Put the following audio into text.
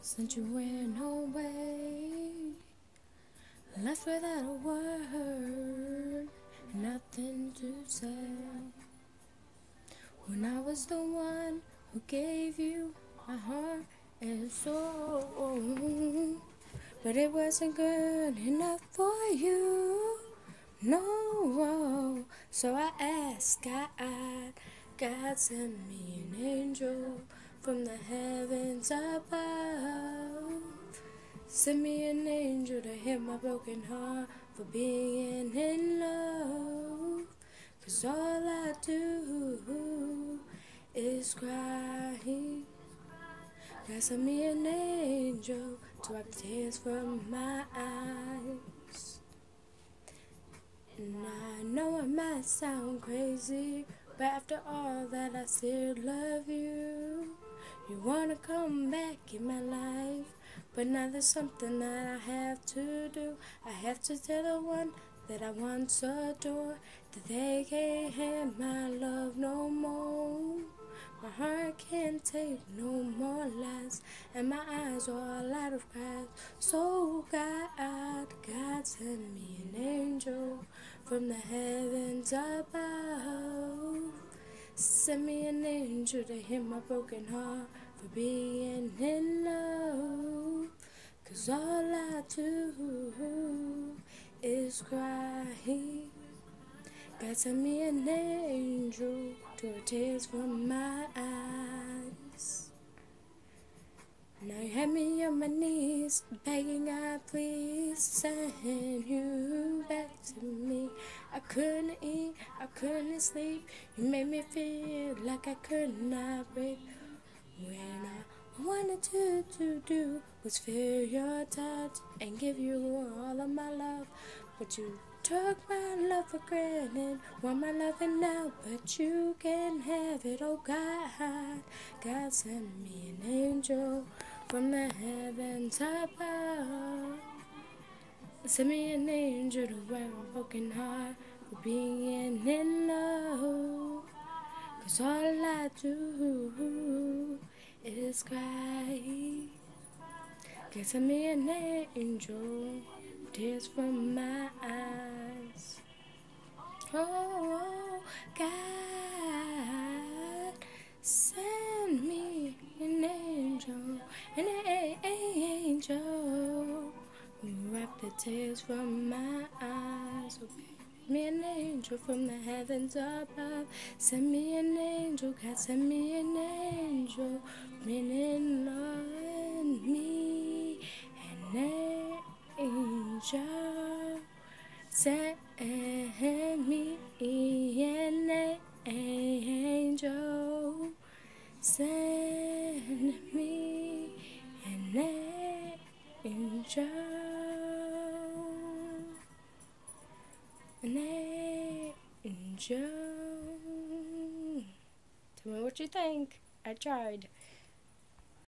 since you went away. Left without a word, nothing to say. When I was the one who gave you my heart and soul, but it wasn't good enough for you. No, so I asked God, God send me an angel from the heavens above. Send me an angel to heal my broken heart for being in love. Cause all I do is cry. God send me an angel to wipe the tears from my eyes. And I know it might sound crazy, but after all that I still love you. You wanna come back in my life, but now there's something that I have to do. I have to tell the one that I once adored that they can't have my love no more. My heart can't take no more lies, and my eyes are all out of cries. So God, God send me an angel from the heavens above. Send me an angel to heal my broken heart for being in love. Cause all I do is cry. God send me an angel to tears from my eyes. Now you have me on my knees, begging God, please send you back to me. I couldn't eat, I couldn't sleep. You made me feel like I could not breathe. When I wanted to, to do was feel your touch and give you all of my love, but you took my love for granted. Want my loving now, but you can't have it. Oh God, God send me an angel from the heavens above. Send me an angel to wear a broken heart for being in love. Cause all I do is cry. Get me an angel, tears from my eyes. Oh, tears from my eyes. Oh, okay me an angel from the heavens above. Send me an angel, God, send me an angel. Meaning, Lord, me an angel. Send me an angel. Send me an angel. An angel. Tell me what you think. I tried.